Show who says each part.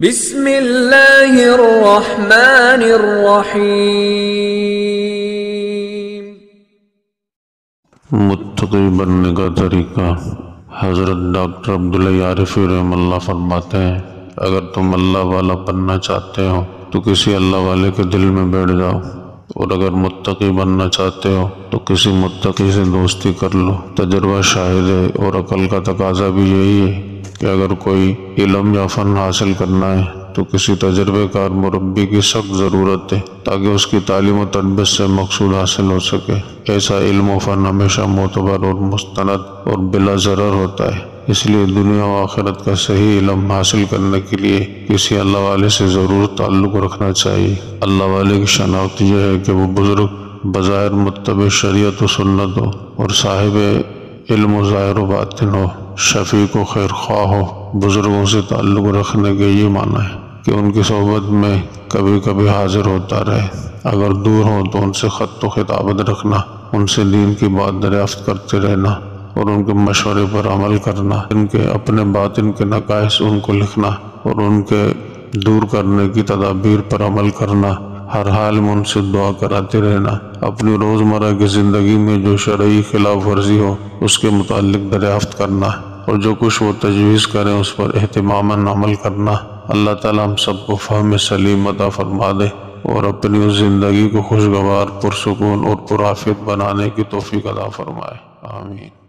Speaker 1: بسم اللہ الرحمن الرحیم۔
Speaker 2: متقی بننے کا طریقہ۔ حضرت ڈاکٹر عبداللہ یارفی رحم اللہ فرماتے ہیں، اگر تم اللہ والا بننا چاہتے ہو تو کسی اللہ والے کے دل میں بیٹھ جاؤ۔ اور اگر متقی بننا چاہتے ہو تو کسی متقی سے دوستی کر لو۔ تجربہ شاہد ہے اور عقل کا تقاضا بھی یہی ہے کہ اگر کوئی علم یا فن حاصل کرنا ہے تو کسی تجربے کار مربی کی سخت ضرورت ہے تاکہ اس کی تعلیم و تربیت سے مقصود حاصل ہو سکے۔ ایسا علم و فن ہمیشہ معتبر اور مستند اور بلا ضرر ہوتا ہے۔ اس لیے دنیا و آخرت کا صحیح علم حاصل کرنے کے لیے کسی اللہ والے سے ضرور تعلق رکھنا چاہیے۔ اللہ والے کی شناخت یہ ہے کہ وہ بزرگ، بظاہر متبع شریعت و سنت ہو اور صاحب علم و ظاہر و باطن ہو، شفیق و خیر خواہ ہو۔ بزرگوں سے تعلق رکھنے کے یہ معنی ہے۔ کہ ان کی صحبت میں کبھی کبھی حاضر ہوتا رہے۔ اگر دور ہو تو ان سے خط و خطابت رکھنا، ان سے دین کی بات دریافت کرتے رہنا اور ان کے مشورے پر عمل کرنا، ان کے اپنے باطن کے نقائص ان کو لکھنا اور ان کے دور کرنے کی تدابیر پر عمل کرنا۔ ہر حال میں ان سے دعا کراتے رہنا۔ اپنی روزمرہ کی زندگی میں جو شرعی خلاف ورزی ہو، اس کے متعلق دریافت کرنا اور جو کچھ وہ تجویز کریں، اس پر اہتماماً عمل کرنا۔ اللہ تعالیٰ ہم سب کو فہم سلیم عطا فرما دے اور اپنی اس زندگی کو خوشگوار، پرسکون اور پرافیت بنانے کی توفیق عطا فرمائے۔ آمین۔